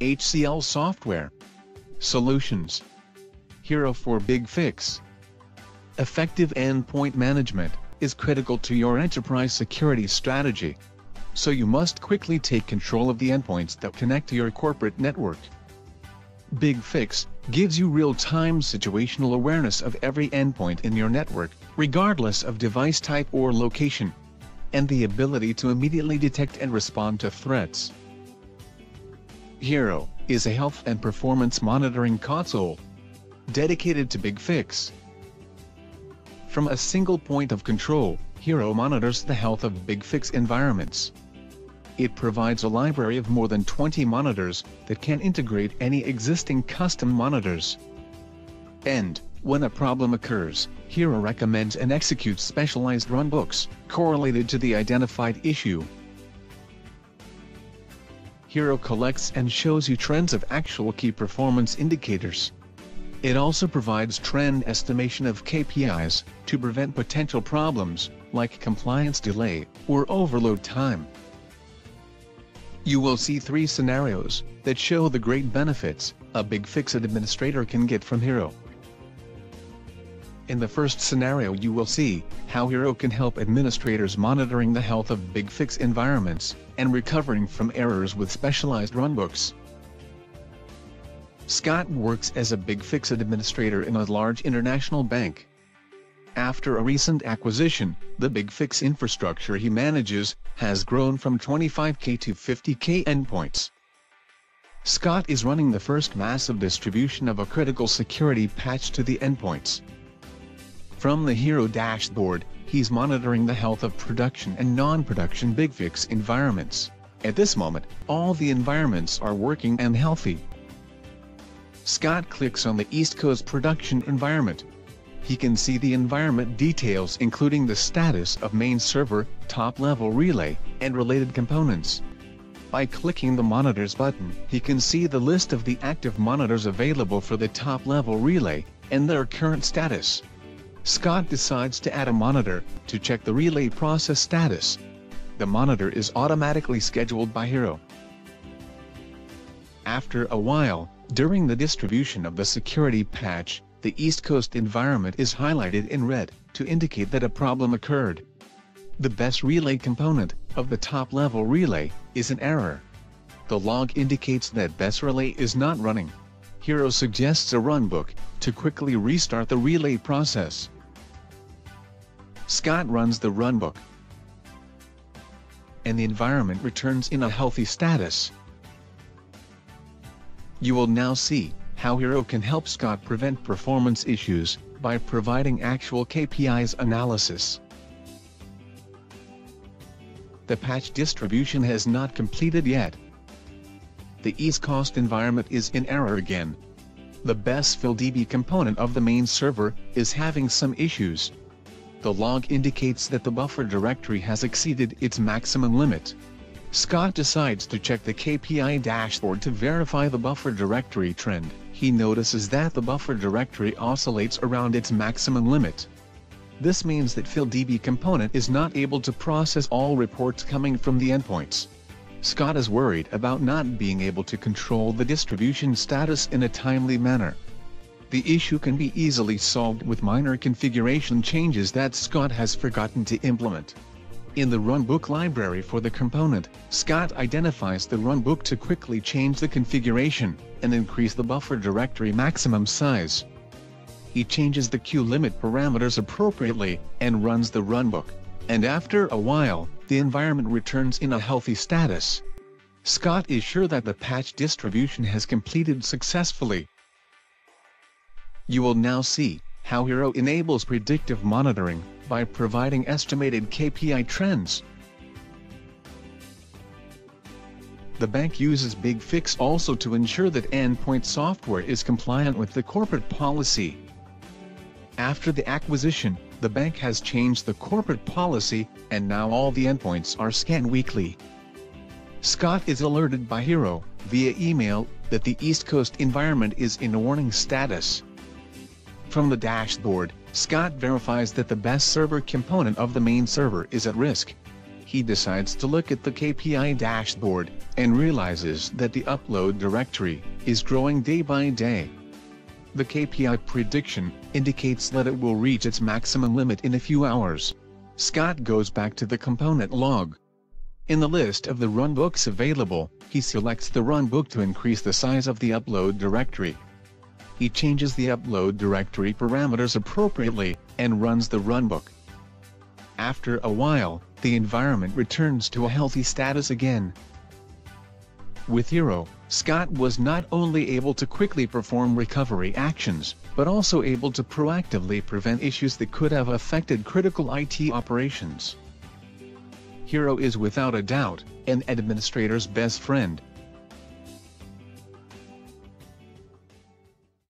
HCL Software. Solutions. Hero for BigFix. Effective endpoint management is critical to your enterprise security strategy. So you must quickly take control of the endpoints that connect to your corporate network. BigFix gives you real-time situational awareness of every endpoint in your network, regardless of device type or location, and the ability to immediately detect and respond to threats. Hero is a health and performance monitoring console dedicated to BigFix. From a single point of control, Hero monitors the health of BigFix environments. It provides a library of more than 20 monitors that can integrate any existing custom monitors. And, when a problem occurs, Hero recommends and executes specialized runbooks correlated to the identified issue. Hero collects and shows you trends of actual key performance indicators. It also provides trend estimation of KPIs to prevent potential problems, like compliance delay or overload time. You will see three scenarios that show the great benefits a BigFix administrator can get from Hero. In the first scenario you will see how Hero can help administrators monitoring the health of BigFix environments and recovering from errors with specialized runbooks. Scott works as a BigFix administrator in a large international bank. After a recent acquisition, the BigFix infrastructure he manages has grown from 25k to 50k endpoints. Scott is running the first massive distribution of a critical security patch to the endpoints. From the Hero dashboard, he's monitoring the health of production and non-production BigFix environments. At this moment, all the environments are working and healthy. Scott clicks on the East Coast production environment, he can see the environment details including the status of main server, top-level relay, and related components. By clicking the Monitors button, he can see the list of the active monitors available for the top-level relay, and their current status. Scott decides to add a monitor, to check the relay process status. The monitor is automatically scheduled by Hero. After a while, during the distribution of the security patch, the East Coast environment is highlighted in red, to indicate that a problem occurred. The BES Relay component, of the top-level relay, is an error. The log indicates that BES Relay is not running. Hero suggests a runbook, to quickly restart the relay process. Scott runs the runbook. And the environment returns in a healthy status. You will now see, how Hero can help Scott prevent performance issues by providing actual KPIs analysis. The patch distribution has not completed yet. The East Coast environment is in error again. The BES FillDB component of the main server is having some issues. The log indicates that the buffer directory has exceeded its maximum limit. Scott decides to check the KPI dashboard to verify the buffer directory trend he notices that the buffer directory oscillates around its maximum limit. This means that FillDB component is not able to process all reports coming from the endpoints. Scott is worried about not being able to control the distribution status in a timely manner. The issue can be easily solved with minor configuration changes that Scott has forgotten to implement. In the runbook library for the component, Scott identifies the runbook to quickly change the configuration and increase the buffer directory maximum size. He changes the queue limit parameters appropriately and runs the runbook, and after a while, the environment returns in a healthy status. Scott is sure that the patch distribution has completed successfully. You will now see how Hero enables predictive monitoring by providing estimated KPI trends. The bank uses BigFix also to ensure that endpoint software is compliant with the corporate policy. After the acquisition, the bank has changed the corporate policy, and now all the endpoints are scanned weekly. Scott is alerted by Hero, via email, that the East Coast environment is in warning status. From the dashboard, Scott verifies that the BES Server component of the main server is at risk. he decides to look at the KPI dashboard, and realizes that the upload directory is growing day by day. The KPI prediction indicates that it will reach its maximum limit in a few hours. Scott goes back to the component log. In the list of the runbooks available, he selects the runbook to increase the size of the upload directory. He changes the upload directory parameters appropriately, and runs the runbook. After a while, the environment returns to a healthy status again. With Hero, Scott was not only able to quickly perform recovery actions, but also able to proactively prevent issues that could have affected critical IT operations. Hero is without a doubt, an administrator's best friend,